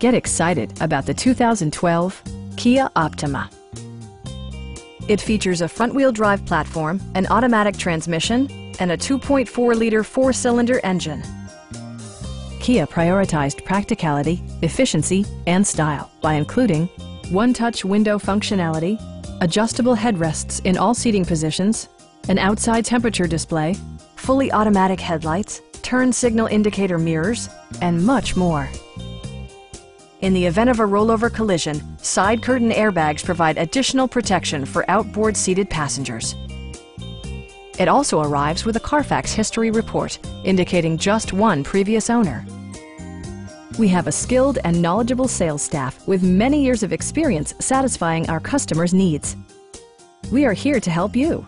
Get excited about the 2012 Kia Optima. It features a front-wheel drive platform, an automatic transmission, and a 2.4-liter four-cylinder engine. Kia prioritized practicality, efficiency, and style by including one-touch window functionality, adjustable headrests in all seating positions, an outside temperature display, fully automatic headlights, turn signal indicator mirrors, and much more. In the event of a rollover collision, side curtain airbags provide additional protection for outboard seated passengers. It also arrives with a Carfax history report, indicating just one previous owner. We have a skilled and knowledgeable sales staff with many years of experience satisfying our customers' needs. We are here to help you.